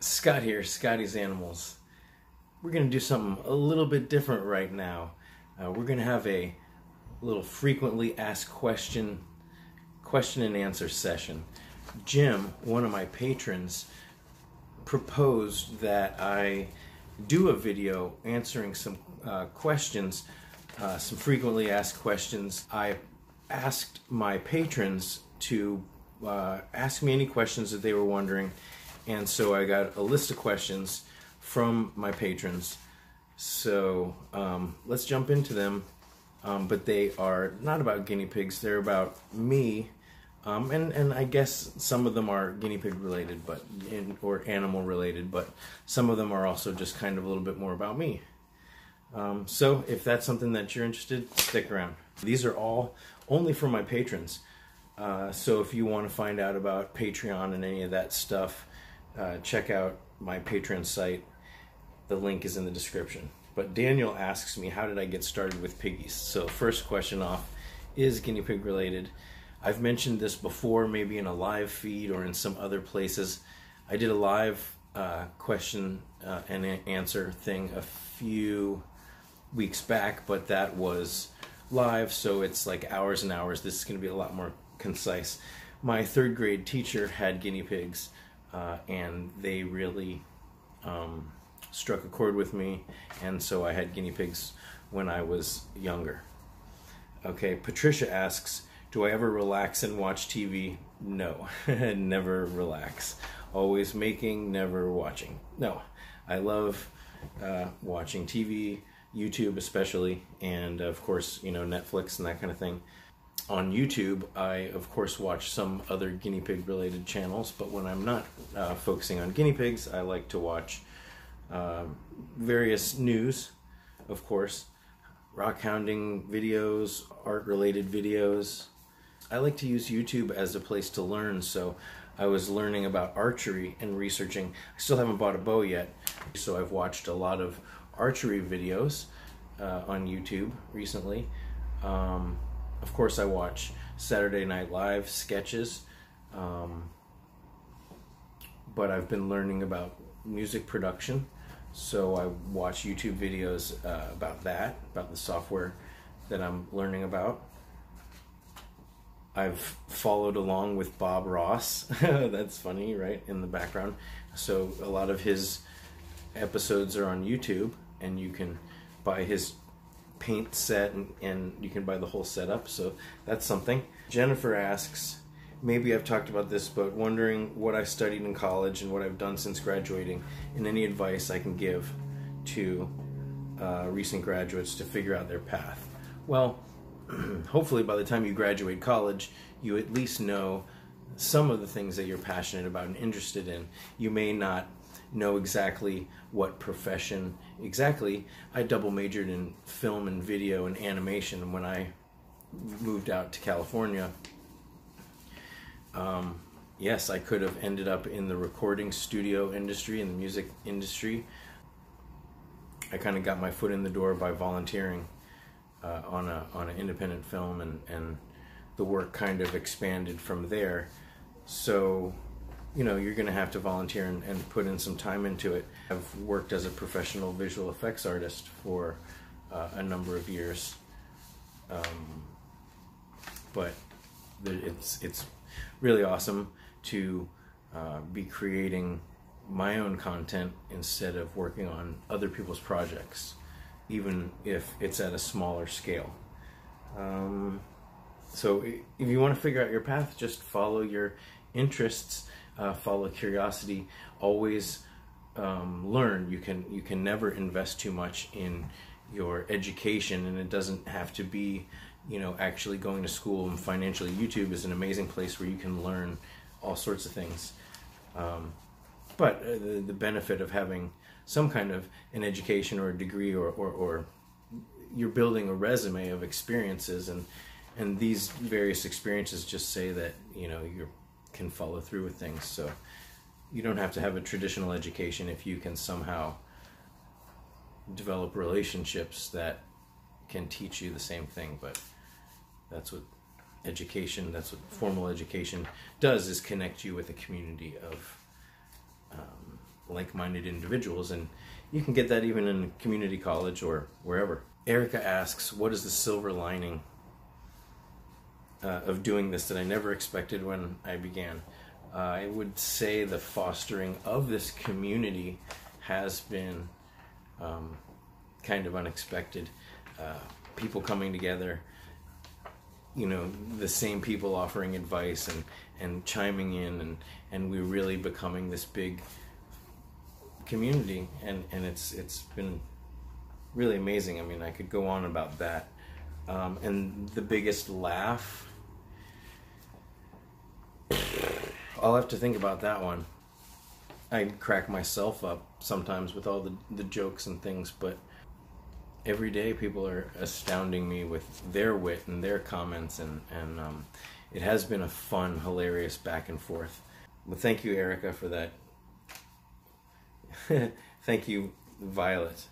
Scott here, Scotty's Animals. We're going to do something a little bit different right now. Uh, we're going to have a little frequently asked question question and answer session. Jim, one of my patrons, proposed that I do a video answering some uh, questions, uh, some frequently asked questions. I asked my patrons to uh, ask me any questions that they were wondering, and so I got a list of questions from my patrons. So um, let's jump into them. Um, but they are not about guinea pigs, they're about me. Um, and, and I guess some of them are guinea pig related, but in, or animal related, but some of them are also just kind of a little bit more about me. Um, so if that's something that you're interested, stick around. These are all only for my patrons. Uh, so if you want to find out about Patreon and any of that stuff, uh, check out my Patreon site. The link is in the description. But Daniel asks me, how did I get started with piggies? So first question off is guinea pig related. I've mentioned this before, maybe in a live feed or in some other places. I did a live uh, question uh, and answer thing a few weeks back, but that was live, so it's like hours and hours. This is going to be a lot more concise. My third grade teacher had guinea pigs, uh, and they really um, struck a chord with me, and so I had guinea pigs when I was younger. Okay, Patricia asks, do I ever relax and watch TV? No, never relax. Always making, never watching. No, I love uh, watching TV, YouTube especially, and of course, you know, Netflix and that kind of thing. On YouTube, I of course watch some other guinea pig related channels, but when I'm not uh, focusing on guinea pigs, I like to watch uh, various news, of course, rock hounding videos, art related videos. I like to use YouTube as a place to learn, so I was learning about archery and researching. I still haven't bought a bow yet, so I've watched a lot of archery videos uh, on YouTube recently. Um, of course, I watch Saturday Night Live sketches, um, but I've been learning about music production so I watch YouTube videos uh, about that, about the software that I'm learning about. I've followed along with Bob Ross. That's funny, right? In the background. So a lot of his episodes are on YouTube, and you can buy his paint set and, and you can buy the whole setup. So that's something. Jennifer asks, maybe I've talked about this, but wondering what I studied in college and what I've done since graduating, and any advice I can give to uh, recent graduates to figure out their path. Well, hopefully by the time you graduate college, you at least know some of the things that you're passionate about and interested in. You may not know exactly what profession exactly. I double majored in film and video and animation when I moved out to California um, yes, I could have ended up in the recording studio industry, in the music industry. I kind of got my foot in the door by volunteering uh, on a on an independent film, and and the work kind of expanded from there. So, you know, you're going to have to volunteer and, and, put in some time into it. I've worked as a professional visual effects artist for uh, a number of years, um, but it's it's really awesome to uh, be creating my own content instead of working on other people's projects, even if it's at a smaller scale. Um, so if you want to figure out your path, just follow your interests, uh, follow curiosity. Always um, learn. You can you can never invest too much in your education, and it doesn't have to be you know, actually going to school and financially, YouTube is an amazing place where you can learn all sorts of things. Um, but uh, the, the, benefit of having some kind of an education or a degree or, or, or you're building a resume of experiences and and these various experiences just say that you know you can follow through with things. So you don't have to have a traditional education if you can somehow develop relationships that can teach you the same thing. But that's what education, that's what formal education does, is connect you with a community of um, like-minded individuals, and you can get that even in community college or wherever. Erica asks, "What is the silver lining uh, of doing this that I never expected when I began?" Uh, I would say the fostering of this community has been um, kind of unexpected. Uh, people coming together, you know, the same people offering advice and, and chiming in, and, and we're really becoming this big community, and, and it's it's been really amazing. I mean, I could go on about that. Um, and the biggest laugh, I'll have to think about that one. I crack myself up sometimes with all the, the jokes and things, but every day people are astounding me with their wit and their comments, and, and um, it has been a fun, hilarious back and forth. But thank you, Erica, for that. thank you, Violet.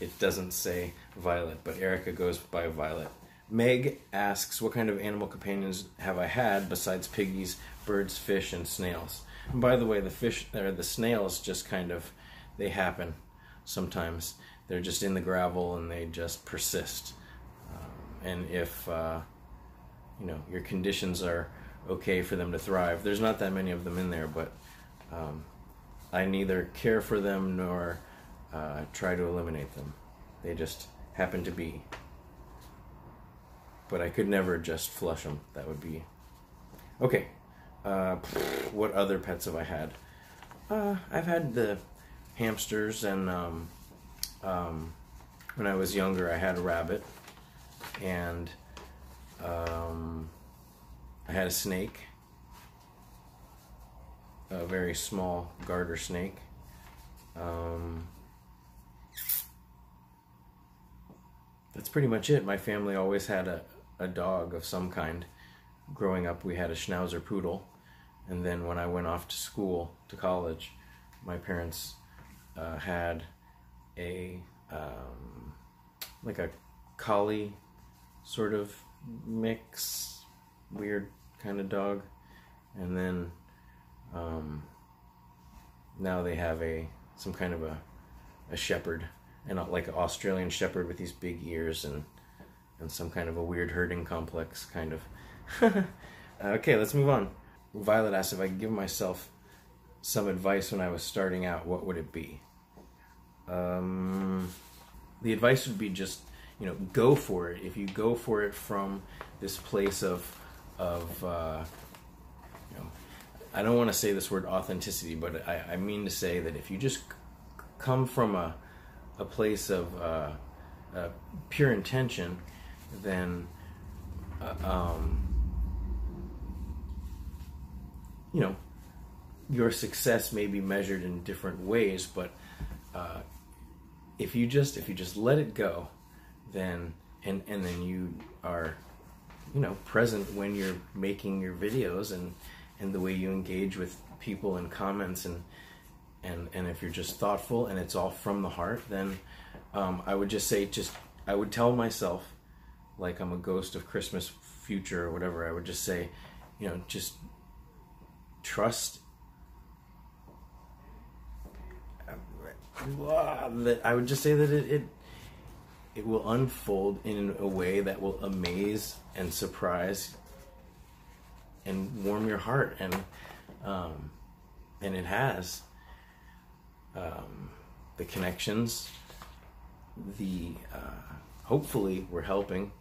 It doesn't say Violet, but Erica goes by Violet. Meg asks, What kind of animal companions have I had besides piggies, birds, fish, and snails? And by the way, the fish or the snails just kind of they happen sometimes. They're just in the gravel and they just persist. Um, and if uh, you know your conditions are okay for them to thrive, there's not that many of them in there, but um, I neither care for them nor uh, try to eliminate them. They just happen to be. But I could never just flush them. That would be okay. Uh, what other pets have I had? Uh, I've had the hamsters, and um, um, when I was younger, I had a rabbit, and um, I had a snake, a very small garter snake. Um, that's pretty much it. My family always had a, a dog of some kind. Growing up, we had a Schnauzer poodle and then when I went off to school to college, my parents uh, had a um, like a collie sort of mix, weird kind of dog, and then um, now they have a some kind of a a shepherd and like an Australian shepherd with these big ears and and some kind of a weird herding complex kind of. okay, let's move on. Violet asked if I could give myself some advice when I was starting out, what would it be? Um, the advice would be just, you know, go for it. If you go for it from this place of, of, uh, you know, I don't want to say this word authenticity, but I, I mean to say that if you just come from a, a place of uh, uh, pure intention, then uh, um, you know, your success may be measured in different ways, but uh, if you just if you just let it go, then and and then you are, you know, present when you're making your videos and and the way you engage with people and comments and and and if you're just thoughtful and it's all from the heart, then um, I would just say just I would tell myself like I'm a ghost of Christmas future or whatever. I would just say, you know, just trust that I would just say that it, it it will unfold in a way that will amaze and surprise and warm your heart and um, and it has um, the connections the uh, hopefully we're helping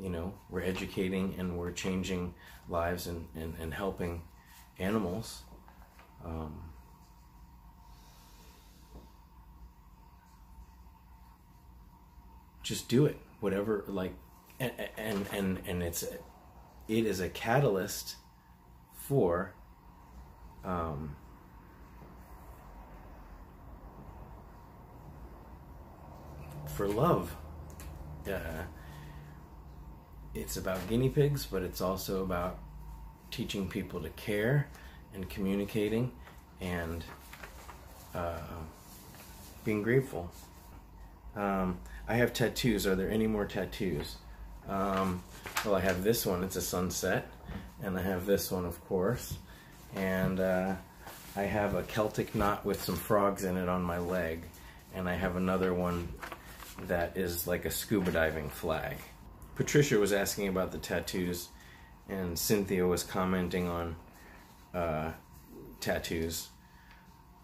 you know we're educating and we're changing lives and, and, and helping animals. Um, just do it whatever like and and and, and it's it is a catalyst for um, for love. Uh, it's about guinea pigs, but it's also about teaching people to care and communicating and uh, being grateful. Um, I have tattoos. Are there any more tattoos? Um, well, I have this one. It's a sunset. And I have this one, of course. And uh, I have a Celtic knot with some frogs in it on my leg, and I have another one that is like a scuba diving flag. Patricia was asking about the tattoos, and Cynthia was commenting on uh, tattoos.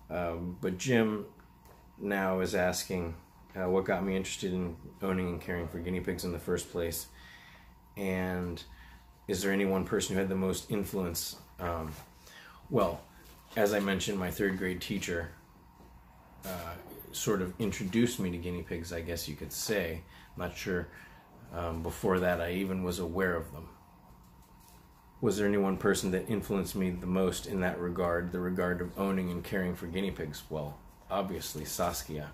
Um, but Jim now is asking uh, what got me interested in owning and caring for guinea pigs in the first place, and is there any one person who had the most influence? Um, well, as I mentioned, my third grade teacher uh, sort of introduced me to guinea pigs, I guess you could say. I'm not sure um, before that I even was aware of them. Was there any one person that influenced me the most in that regard, the regard of owning and caring for guinea pigs? Well, obviously Saskia.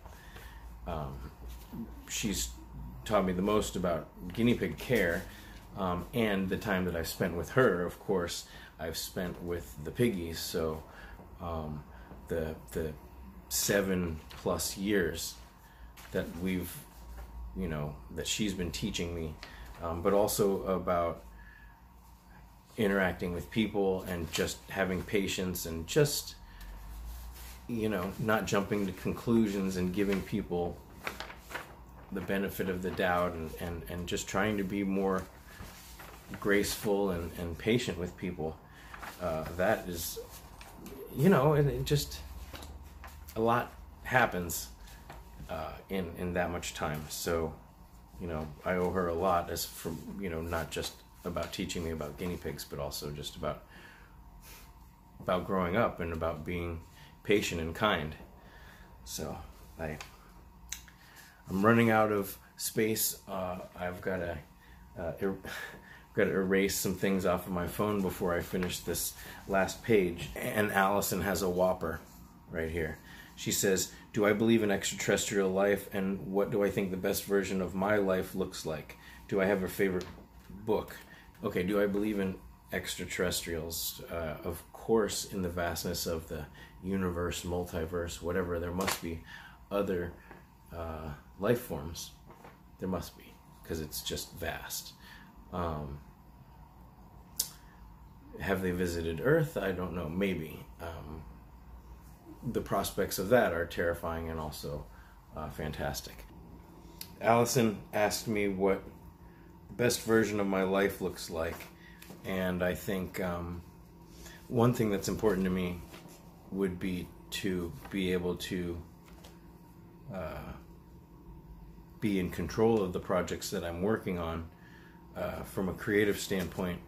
Um, she's taught me the most about guinea pig care, um, and the time that I've spent with her, of course, I've spent with the piggies. So um, the the seven plus years that we've, you know, that she's been teaching me, um, but also about interacting with people and just having patience and just you know not jumping to conclusions and giving people the benefit of the doubt and, and, and just trying to be more graceful and, and patient with people. Uh, that is you know and it just a lot happens uh, in in that much time so you know i owe her a lot as from you know not just about teaching me about guinea pigs, but also just about about growing up and about being patient and kind. So I I'm running out of space. Uh, I've got to uh, er- got to erase some things off of my phone before I finish this last page. And Allison has a whopper right here. She says, "Do I believe in extraterrestrial life, and what do I think the best version of my life looks like? Do I have a favorite book?" okay, do I believe in extraterrestrials? Uh, of course, in the vastness of the universe, multiverse, whatever, there must be other uh, life forms. There must be, because it's just vast. Um, have they visited Earth? I don't know. Maybe. Um, the prospects of that are terrifying and also uh, fantastic. Allison asked me what the best version of my life looks like. And I think um, one thing that's important to me would be to be able to uh, be in control of the projects that I'm working on uh, from a creative standpoint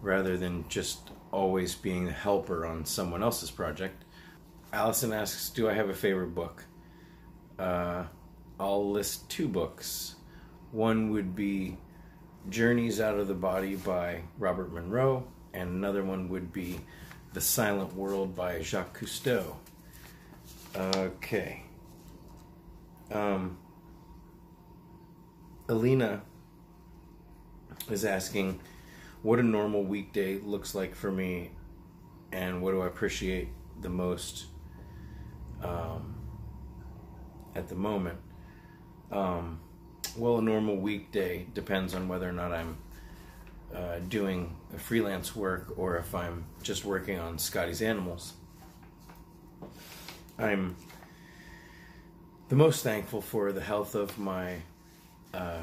rather than just always being a helper on someone else's project. Allison asks, Do I have a favorite book? Uh, I'll list two books. One would be Journeys Out of the Body by Robert Monroe, and another one would be The Silent World by Jacques Cousteau. Okay. Um, Alina is asking what a normal weekday looks like for me and what do I appreciate the most um, at the moment. Um, well, a normal weekday depends on whether or not I'm uh, doing freelance work or if I'm just working on Scotty's animals. I'm the most thankful for the health of my uh,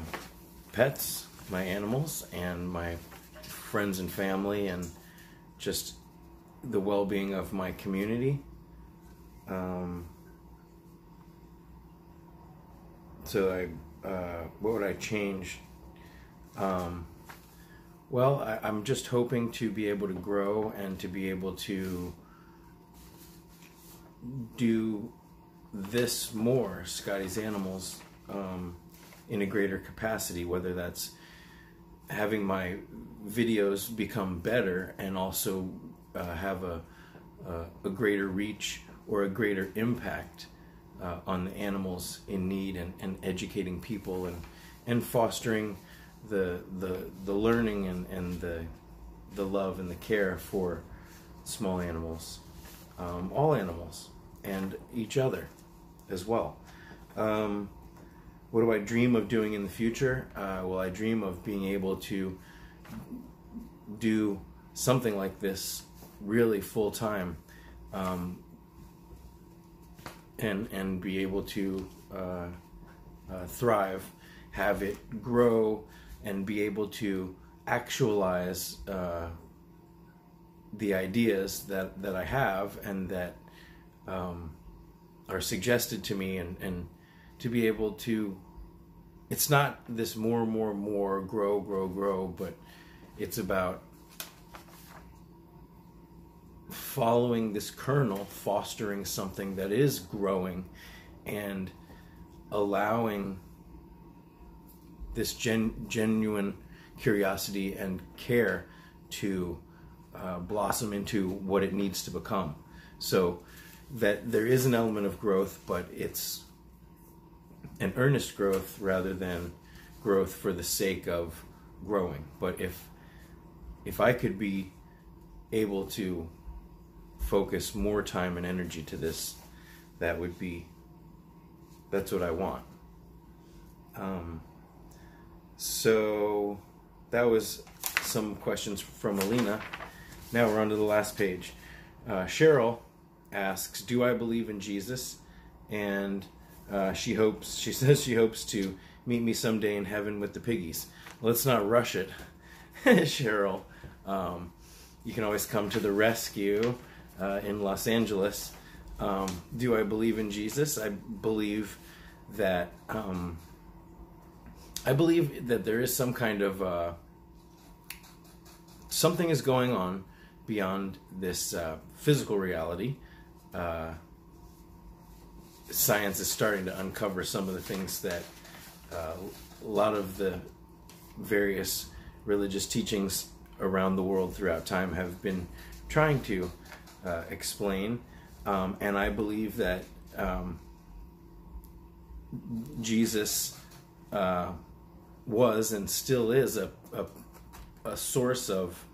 pets, my animals, and my friends and family, and just the well being of my community. Um, so I uh, what would I change? Um, well, I, I'm just hoping to be able to grow and to be able to do this more, Scotty's Animals, um, in a greater capacity, whether that's having my videos become better and also uh, have a, a, a greater reach or a greater impact uh, on the animals in need and, and educating people and, and fostering the, the, the learning and, and the, the love and the care for small animals, um, all animals, and each other as well. Um, what do I dream of doing in the future? Uh, well, I dream of being able to do something like this really full time um, and and be able to uh, uh, thrive, have it grow, and be able to actualize uh, the ideas that that I have and that um, are suggested to me, and and to be able to. It's not this more, more, more, grow, grow, grow, but it's about following this kernel, fostering something that is growing and allowing this gen- genuine curiosity and care to uh, blossom into what it needs to become. So that there is an element of growth, but it's an earnest growth rather than growth for the sake of growing. But if if I could be able to focus more time and energy to this, that would be that's what I want. Um, so that was some questions from Alina. Now we're on to the last page. Uh, Cheryl asks, "Do I believe in Jesus?" And uh, she hopes she says she hopes to meet me someday in heaven with the piggies. Let's not rush it, Cheryl. Um, you can always come to the rescue uh, in Los Angeles. Um, do I believe in Jesus? I believe that um, I believe that there is some kind of uh, something is going on beyond this uh, physical reality. Uh, science is starting to uncover some of the things that uh, a lot of the various religious teachings around the world throughout time have been trying to uh, explain. Um, and I believe that um, Jesus uh, was and still is a, a, a source of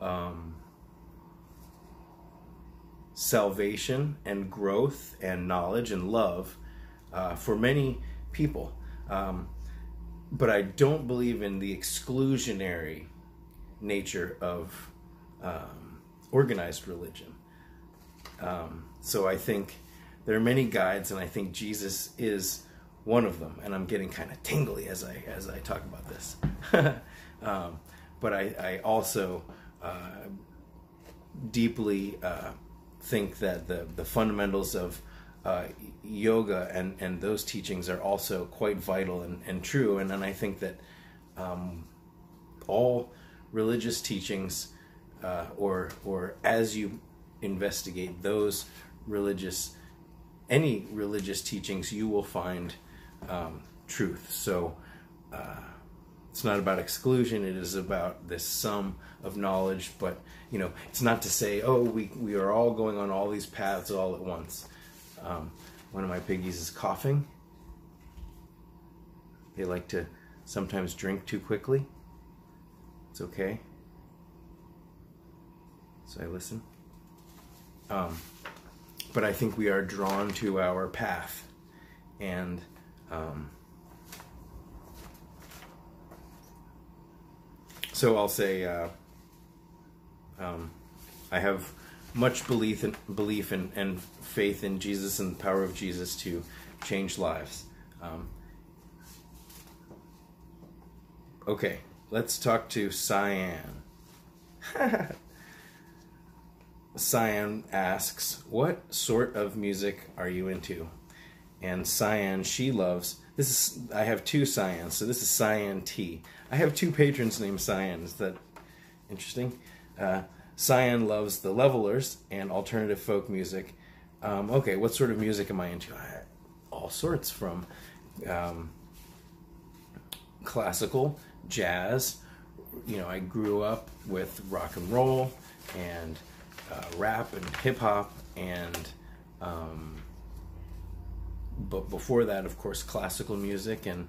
um, salvation and growth and knowledge and love uh, for many people. Um, but I don't believe in the exclusionary nature of um, organized religion. Um, so I think there are many guides, and I think Jesus is one of them. And I'm getting kind of tingly as I as I talk about this. um, but I, I also uh, deeply uh, think that the the fundamentals of uh, yoga and and those teachings are also quite vital and, and true. And then I think that um, all religious teachings, uh, or or as you investigate those religious any religious teachings, you will find um, truth. So uh, it's not about exclusion; it is about this sum of knowledge. But you know, it's not to say, oh, we we are all going on all these paths all at once. Um, one of my piggies is coughing. They like to sometimes drink too quickly. It's okay. So I listen. Um, but I think we are drawn to our path. And um, so I'll say uh, um, I have much belief in, belief and faith in Jesus and the power of Jesus to change lives. Um, okay, let's talk to Cyan. Cyan asks, What sort of music are you into? And Cyan, she loves this is I have two Cyans, so this is Cyan T. I have two patrons named Cyan. Is that interesting? Uh, Cyan loves the Levellers and alternative folk music. Um, okay, what sort of music am I into? I, all sorts from um, classical, jazz. You know, I grew up with rock and roll and uh, rap and hip hop and um, but before that, of course, classical music, and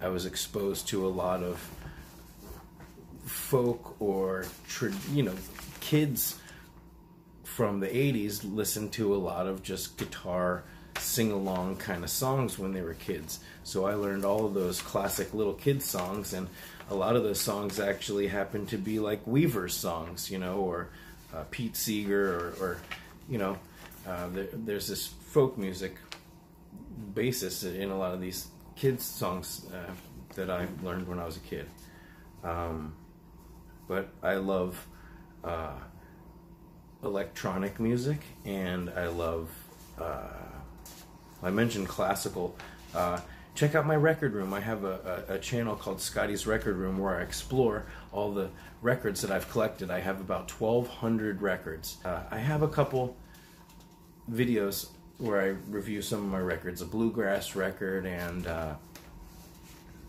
I was exposed to a lot of folk or you know kids from the 80s listened to a lot of just guitar sing along kind of songs when they were kids. So I learned all of those classic little kids songs, and a lot of those songs actually happened to be like Weaver's songs, you know, or uh, Pete Seeger, or, or you know, uh, there, there's this folk music basis in a lot of these kids songs uh, that I learned when I was a kid. Um, but I love uh, electronic music and I love. Uh, I mentioned classical. Check out my record room. I have a, a, a, channel called Scotty's Record Room where I explore all the records that I've collected. I have about 1,200 records. Uh, I have a couple videos where I review some of my records, a bluegrass record and uh,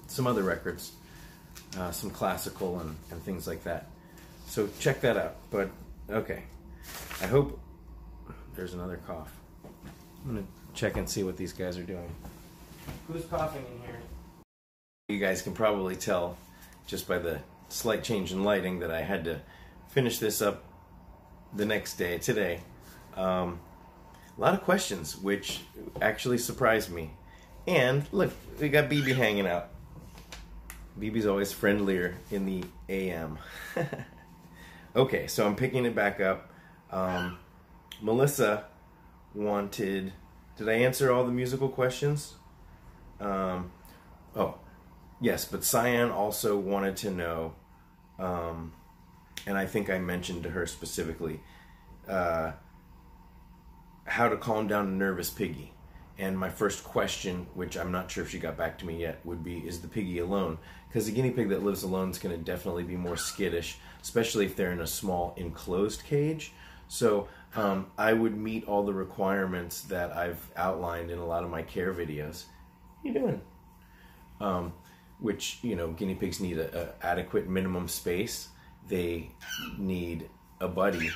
some other records, uh, some classical and, and things like that. So check that out. But okay, I hope there's another cough. I'm gonna check and see what these guys are doing. Who's coughing in here? You guys can probably tell just by the slight change in lighting that I had to finish this up the next day, today. Um, a lot of questions, which actually surprised me. And look, we got BB hanging out. BB's always friendlier in the AM. okay, so I'm picking it back up. Um, Melissa wanted. Did I answer all the musical questions? Um, oh, yes, but Cyan also wanted to know, um, and I think I mentioned to her specifically, uh, how to calm down a nervous piggy. And my first question, which I'm not sure if she got back to me yet, would be Is the piggy alone? Because a guinea pig that lives alone is going to definitely be more skittish, especially if they're in a small enclosed cage. So um, I would meet all the requirements that I've outlined in a lot of my care videos. You doing? Um, which, you know, guinea pigs need a, a adequate minimum space. They need a buddy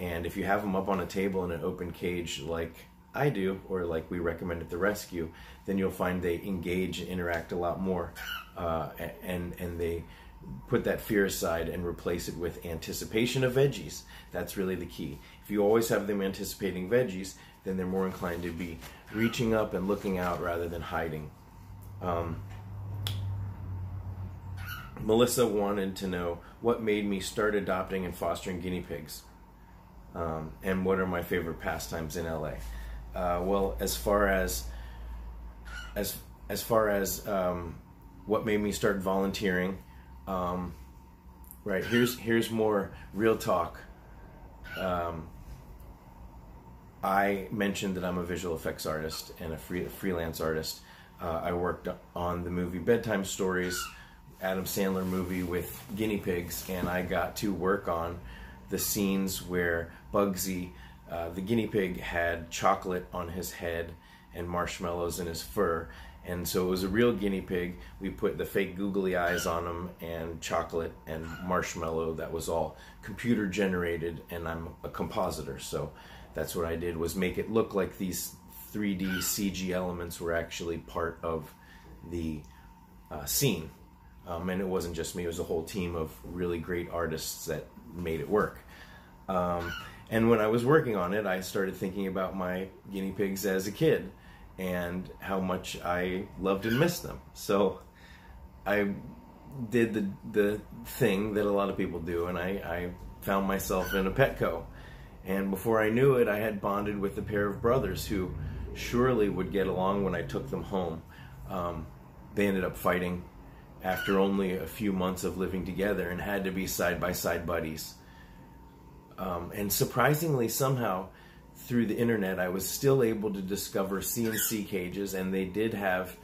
and if you have them up on a table in an open cage like I do, or like we recommend at the rescue, then you'll find they engage and interact a lot more, uh, and and they put that fear aside and replace it with anticipation of veggies. That's really the key. If you always have them anticipating veggies, then they're more inclined to be reaching up and looking out rather than hiding. Um, Melissa wanted to know what made me start adopting and fostering guinea pigs um, and what are my favorite pastimes in LA. Uh, well, as far as as as far as um, what made me start volunteering, um, right here's here's more real talk. Um, I mentioned that I'm a visual effects artist and a free, freelance artist. Uh, I worked on the movie Bedtime Stories, Adam Sandler movie with guinea pigs, and I got to work on the scenes where Bugsy, uh, the guinea pig, had chocolate on his head and marshmallows in his fur. And so it was a real guinea pig. We put the fake googly eyes on him and chocolate and marshmallow. That was all computer generated, and I'm a compositor. So that's what I did was make it look like these 3D CG elements were actually part of the uh, scene. Um, and it wasn't just me; it was a whole team of really great artists that made it work. Um, and when I was working on it, I started thinking about my guinea pigs as a kid and how much I loved and missed them. So I did the the thing that a lot of people do, and I, I found myself in a Petco. And before I knew it, I had bonded with a pair of brothers who surely would get along when I took them home. Um, they ended up fighting after only a few months of living together and had to be side by side buddies. Um, and surprisingly, somehow, through the internet, I was still able to discover CNC cages, and they did have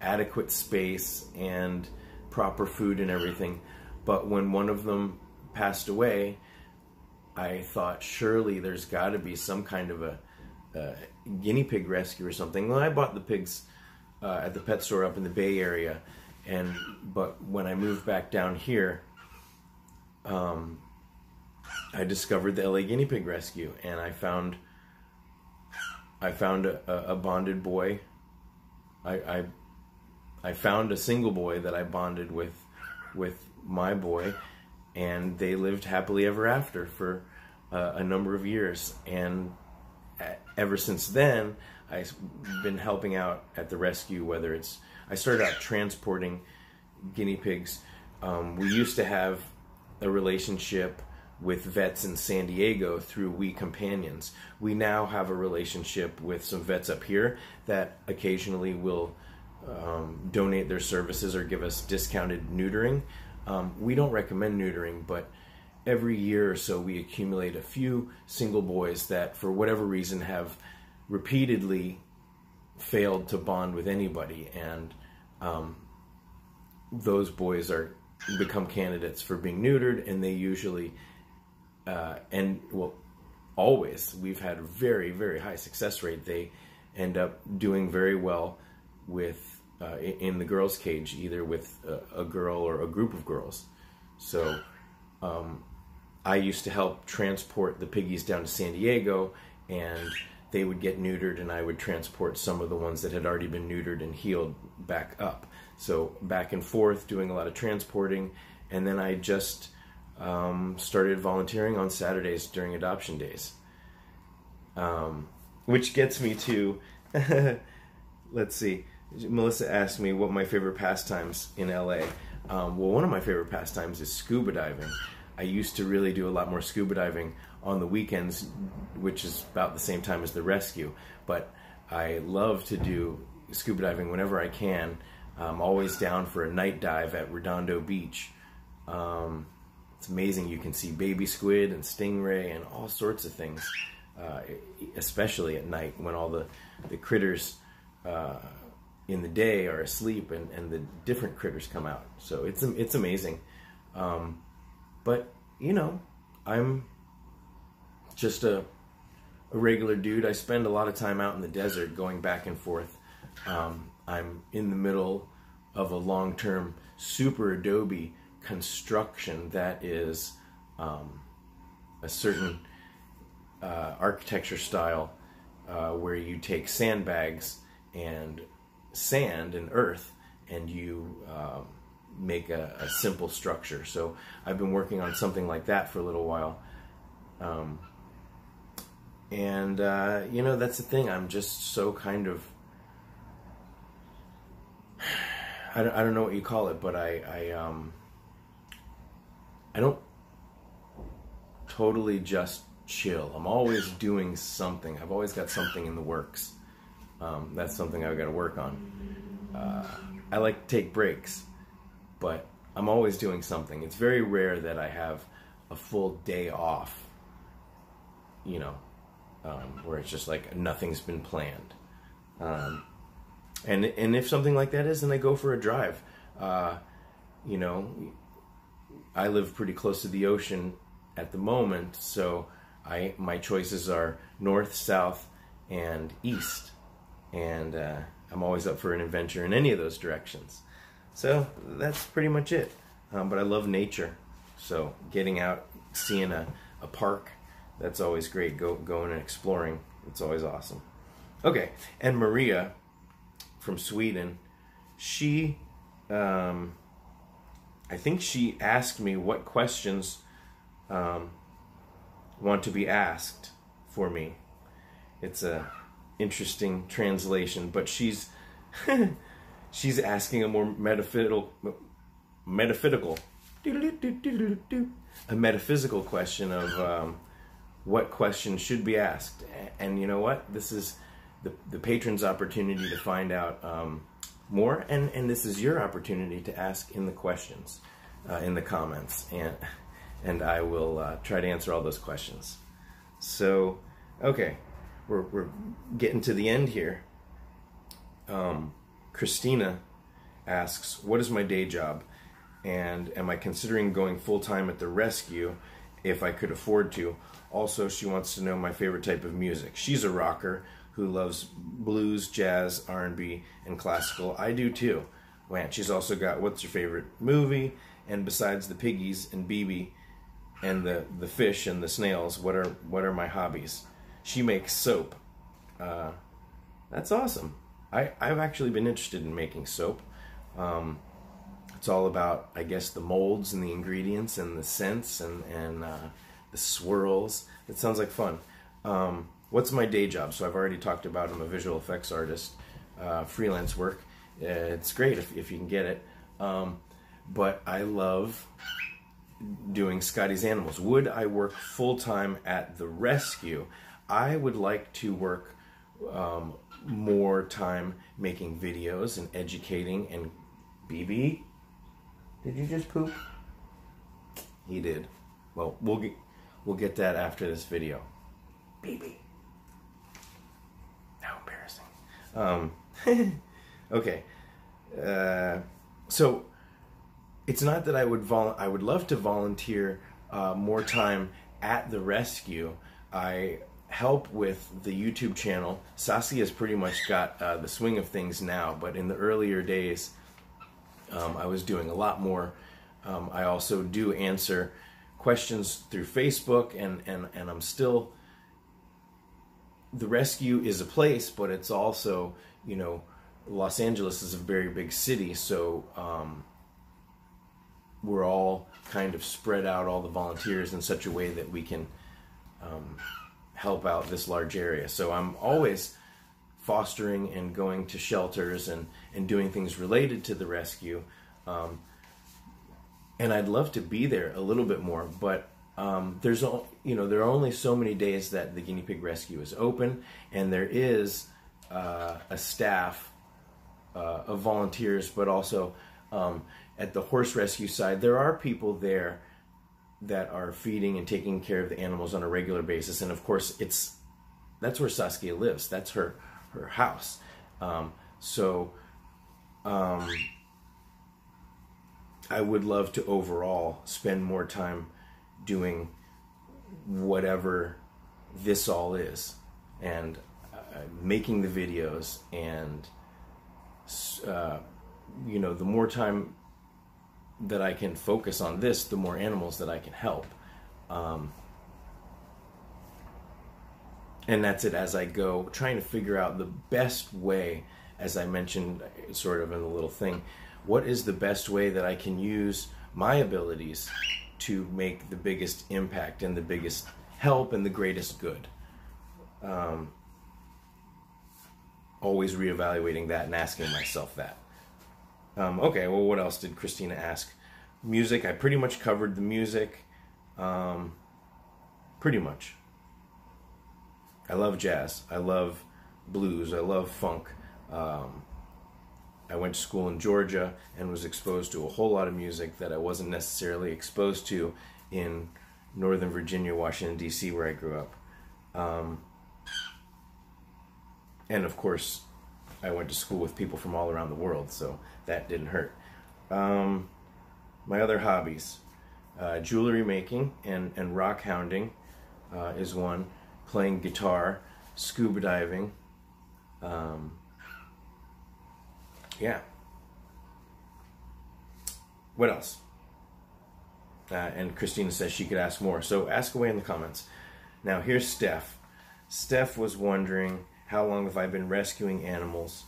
adequate space and proper food and everything. But when one of them passed away, I thought surely there's got to be some kind of a, a, guinea pig rescue or something. Well, I bought the pigs uh, at the pet store up in the Bay Area, and but when I moved back down here, um, I discovered the LA Guinea Pig Rescue, and I found I found a, a bonded boy. I, I I found a single boy that I bonded with with my boy, and they lived happily ever after for uh, a number of years. And ever since then, I've been helping out at the rescue. Whether it's I started out transporting guinea pigs. Um, we used to have a relationship with vets in San Diego through Wee Companions. We now have a relationship with some vets up here that occasionally will um, donate their services or give us discounted neutering. Um, we don't recommend neutering, but every year or so we accumulate a few single boys that, for whatever reason, have repeatedly failed to bond with anybody, and um, those boys are become candidates for being neutered, and they usually uh, and well, always we've had a very very high success rate. They end up doing very well with uh, in the girls' cage, either with a, a, girl or a group of girls. So um, I used to help transport the piggies down to San Diego, and they would get neutered, and I would transport some of the ones that had already been neutered and healed back up. So back and forth, doing a lot of transporting, and then I just um, started volunteering on Saturdays during adoption days. Um, which gets me to, let's see, Melissa asked me what my favorite pastimes in LA. Um, well, one of my favorite pastimes is scuba diving. I used to really do a lot more scuba diving on the weekends, which is about the same time as the rescue. But I love to do scuba diving whenever I can. I'm always down for a night dive at Redondo Beach. Um, it's amazing. You can see baby squid and stingray and all sorts of things, uh, especially at night when all the, the critters uh, in the day are asleep and, and the different critters come out. So it's, it's amazing. Um, but, you know, I'm just a, a regular dude. I spend a lot of time out in the desert going back and forth. Um, I'm in the middle of a long term super adobe construction that is um, a certain uh, architecture style uh, where you take sandbags and sand and earth and you uh, make a, a, simple structure. So I've been working on something like that for a little while. Um, and, uh, you know, that's the thing. I'm just so kind of I don't, I don't know what you call it, but I I um I don't totally just chill. I'm always doing something. I've always got something in the works. Um, that's something I've got to work on. Uh, I like to take breaks, but I'm always doing something. It's very rare that I have a full day off. You know, um, where it's just like nothing's been planned. Um, and and if something like that is, then I go for a drive. Uh, you know, I live pretty close to the ocean at the moment, so I my choices are north, south, and east, and uh, I'm always up for an adventure in any of those directions. So that's pretty much it. Um, but I love nature, so getting out, seeing a, a park, that's always great. Go going and exploring, it's always awesome. Okay, and Maria from Sweden, she, um, I think she asked me what questions um, want to be asked for me. It's a interesting translation, but she's she's asking a more metaphysical metaphysical a metaphysical question of um, what questions should be asked. And you know what? This is the, the patron's opportunity to find out um, more, and, and this is your opportunity to ask in the questions, uh, in the comments, and, and I will uh, try to answer all those questions. So, okay, we're, we're getting to the end here. Um, Christina asks, What is my day job? And am I considering going full time at the rescue if I could afford to? Also, she wants to know my favorite type of music. She's a rocker, who loves blues, jazz, R&B, and classical. I do too. Man, she's also got what's your favorite movie? And besides the piggies and BB and the, the fish and the snails, what are what are my hobbies? She makes soap. Uh, that's awesome. I, I've actually been interested in making soap. Um, it's all about, I guess, the molds and the ingredients and the scents and, and uh, the swirls. It sounds like fun. Um, what's my day job? So I've already talked about I'm a visual effects artist, uh, freelance work. It's great if, if you can get it. Um, but I love doing Scotty's Animals. Would I work full time at the rescue? I would like to work um, more time making videos and educating. And BB, did you just poop? He did. Well, we'll get we'll get that after this video. BB. How embarrassing. Um, okay. Uh, so it's not that I would vol- I would love to volunteer uh, more time at the rescue. I help with the YouTube channel. Saskia has pretty much got uh, the swing of things now, but in the earlier days, um, I was doing a lot more. Um, I also do answer questions through Facebook, and, and, and I'm still. The rescue is a place, but it's also, you know, Los Angeles is a very big city, so um, we're all kind of spread out all the volunteers in such a way that we can um, help out this large area. So I'm always fostering and going to shelters and, and doing things related to the rescue. Um, and I'd love to be there a little bit more, but um, there's you know there are only so many days that the guinea pig rescue is open, and there is uh, a staff uh, of volunteers, but also um, at the horse rescue side, there are people there that are feeding and taking care of the animals on a regular basis. And of course, it's that's where Saskia lives. That's her her house. Um, so, um, I would love to overall spend more time doing whatever this all is, and uh, making the videos and uh, you know the more time that I can focus on this, the more animals that I can help. Um, and that's it as I go, trying to figure out the best way, as I mentioned sort of in the little thing, what is the best way that I can use my abilities to make the biggest impact and the biggest help and the greatest good. Um, always reevaluating that and asking myself that. Um, okay, well, what else did Christina ask? Music, I pretty much covered the music. Um, pretty much. I love jazz. I love blues. I love funk. Um, I went to school in Georgia and was exposed to a whole lot of music that I wasn't necessarily exposed to in Northern Virginia, Washington, D.C., where I grew up. Um, and of course, I went to school with people from all around the world, so that didn't hurt. Um, my other hobbies uh, jewelry making and, and rock hounding uh, is one, playing guitar, scuba diving. Um, yeah. What else? Uh, and Christina says she could ask more. So ask away in the comments. Now here's Steph. Steph was wondering how long have I been rescuing animals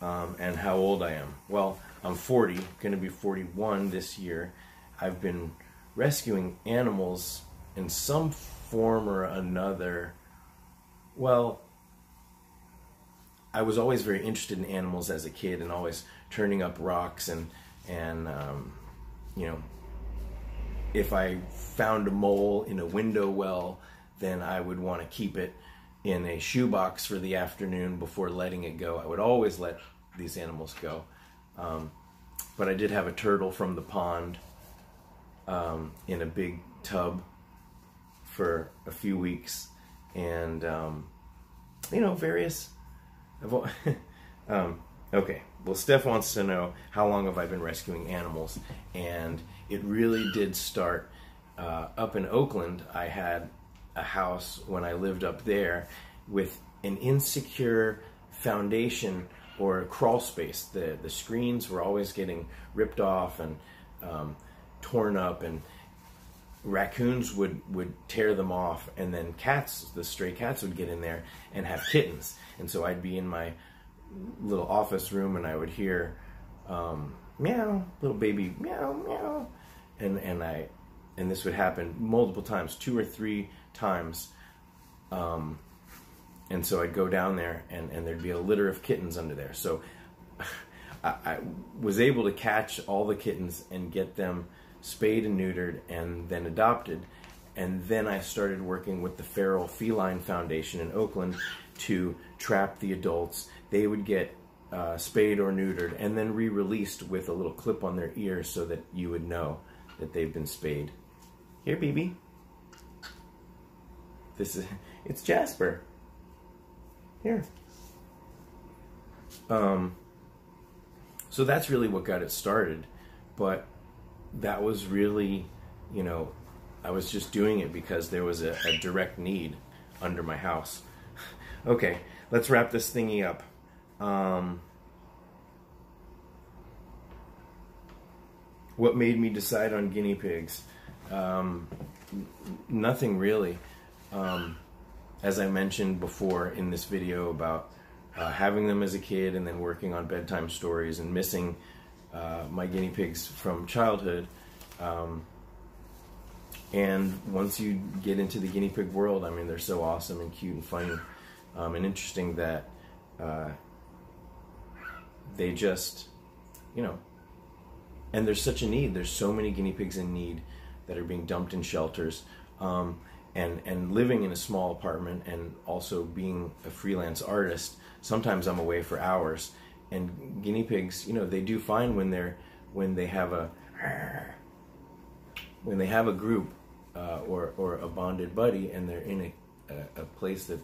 um, and how old I am. Well, I'm 40, going to be 41 this year. I've been rescuing animals in some form or another. Well, I was always very interested in animals as a kid and always turning up rocks and and um, you know if I found a mole in a window well, then I would want to keep it in a shoebox for the afternoon before letting it go. I would always let these animals go. Um, but I did have a turtle from the pond um, in a big tub for a few weeks, and um, you know various. Um, okay, well, Steph wants to know how long have I been rescuing animals, and it really did start uh, up in Oakland. I had a house when I lived up there with an insecure foundation or crawl space. The the screens were always getting ripped off and um, torn up, and raccoons would would tear them off, and then cats, the stray cats, would get in there and have kittens. And so I'd be in my little office room, and I would hear um, meow, little baby meow meow, and and I and this would happen multiple times, two or three times. Um, and so I'd go down there, and, and there'd be a litter of kittens under there. So I, I was able to catch all the kittens and get them spayed and neutered, and then adopted. And then I started working with the Feral Feline Foundation in Oakland to trap the adults. They would get uh, spayed or neutered and then re released with a little clip on their ear so that you would know that they've been spayed. Here, BB. This is, it's Jasper. Here. Um, so that's really what got it started. But that was really, you know, I was just doing it because there was a, a direct need under my house. okay, let's wrap this thingy up. Um, what made me decide on guinea pigs? Um, nothing really. Um, as I mentioned before in this video about uh, having them as a kid and then working on bedtime stories and missing uh, my guinea pigs from childhood. Um, and once you get into the guinea pig world, I mean, they're so awesome and cute and funny um, and interesting that uh, they just, you know, and there's such a need. There's so many guinea pigs in need that are being dumped in shelters. Um, and, and living in a small apartment and also being a freelance artist, sometimes I'm away for hours. And guinea pigs, you know, they do fine when they're when they have a when they have a group uh, or or a bonded buddy and they're in a, a, a place that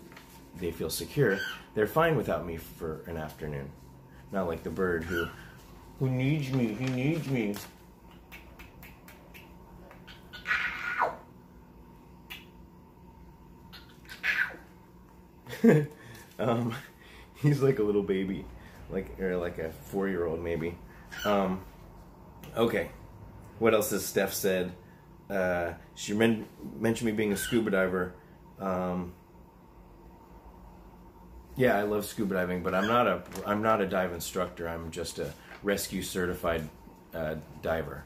they feel secure. They're fine without me for an afternoon. Not like the bird who who needs me. He needs me. um, he's like a little baby, like or like a four-year-old maybe. Um, okay, what else has Steph said? Uh, she men- mentioned me being a scuba diver. Um, yeah, I love scuba diving, but I'm not a I'm not a dive instructor. I'm just a rescue certified uh, diver.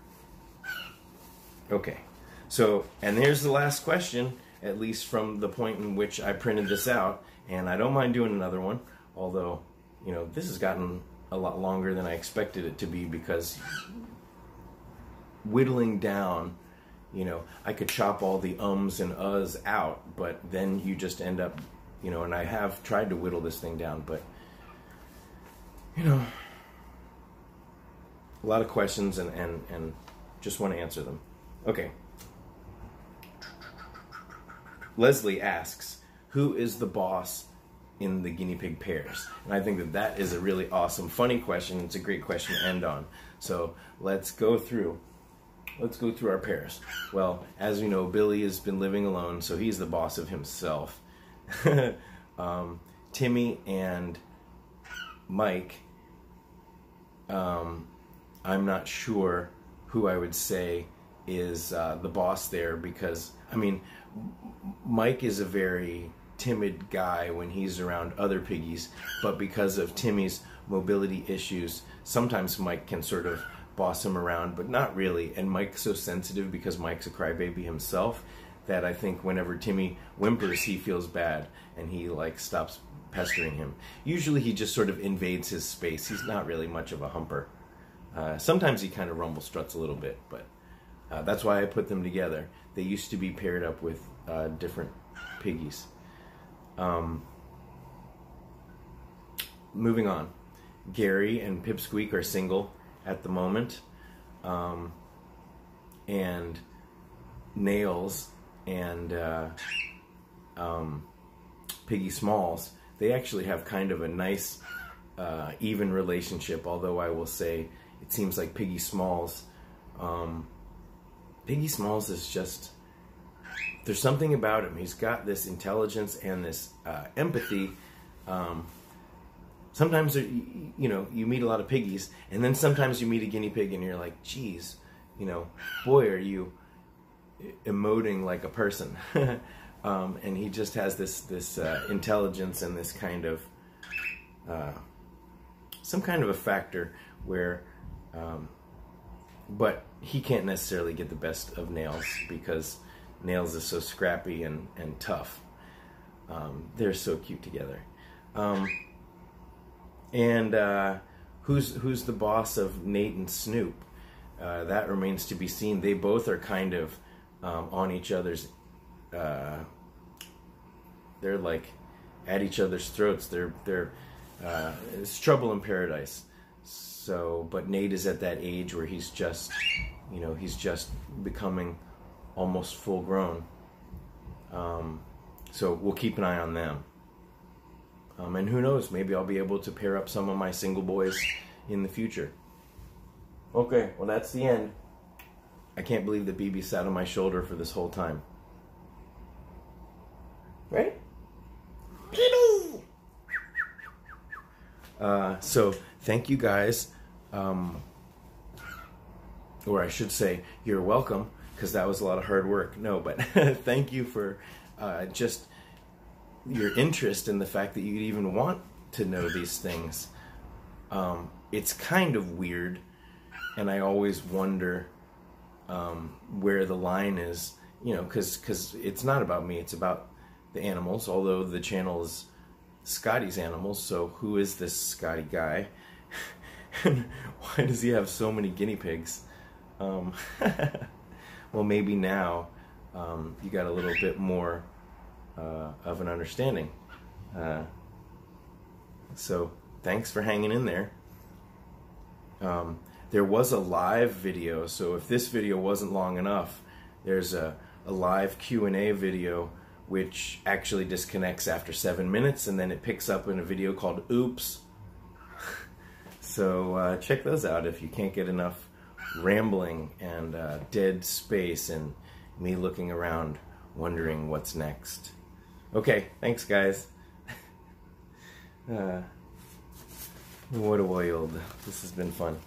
Okay, so and here's the last question, at least from the point in which I printed this out, and I don't mind doing another one, although you know this has gotten a lot longer than I expected it to be because whittling down you know i could chop all the ums and uhs out but then you just end up you know and i have tried to whittle this thing down but you know a lot of questions and and and just want to answer them. Okay. Leslie asks who is the boss in the guinea pig pairs and i think that that is a really awesome funny question it's a great question to end on so let's go through let's go through our pairs. Well, as you know, Billy has been living alone, so he's the boss of himself. um, Timmy and Mike, um, I'm not sure who I would say is uh, the boss there because, I mean, Mike is a very timid guy when he's around other piggies, but because of Timmy's mobility issues, sometimes Mike can sort of boss him around, but not really. And Mike's so sensitive because Mike's a crybaby himself that I think whenever Timmy whimpers, he feels bad and he like stops pestering him. Usually he just sort of invades his space. He's not really much of a humper. Uh, sometimes he kind of rumble struts a little bit, but uh, that's why I put them together. They used to be paired up with uh, different piggies. Um, moving on. Gary and Pipsqueak are single at the moment. Um, and Nails and uh, um, Piggy Smalls, they actually have kind of a nice, uh, even relationship. Although I will say, it seems like Piggy Smalls, um, Piggy Smalls is just there's something about him. He's got this intelligence and this uh, empathy um, sometimes you know you meet a lot of piggies and then sometimes you meet a guinea pig and you're like geez you know boy are you emoting like a person um, and he just has this this uh, intelligence and this kind of uh, some kind of a factor where um, but he can't necessarily get the best of nails because nails is so scrappy and, and tough um, they're so cute together um, and uh, who's who's the boss of Nate and Snoop? uh, that remains to be seen. They both are kind of um, on each other's. Uh, they're like at each other's throats. They're they're uh, it's trouble in paradise. So, but Nate is at that age where he's just, you know, he's just becoming almost full grown. Um, so we'll keep an eye on them. Um, and who knows, maybe I'll be able to pair up some of my single boys in the future. Okay, well, that's the end. I can't believe that BB sat on my shoulder for this whole time. Right? Uh, so, thank you guys. Um, or I should say, you're welcome, because that was a lot of hard work. No, but thank you for uh, just your interest in the fact that you'd even want to know these things. Um, it's kind of weird, and I always wonder um, where the line is. You know, because because it's not about me; it's about the animals. Although the channel is Scotty's animals, so who is this Scotty guy? and why does he have so many guinea pigs? Um, well, maybe now um, you got a little bit more uh, of an understanding. Uh, so thanks for hanging in there. Um, there was a live video, so if this video wasn't long enough, there's a, a live Q&A video which actually disconnects after seven minutes and then it picks up in a video called Oops. so uh, check those out if you can't get enough rambling and uh, dead space and me looking around wondering what's next. Okay, thanks guys. uh, what a wild. This has been fun.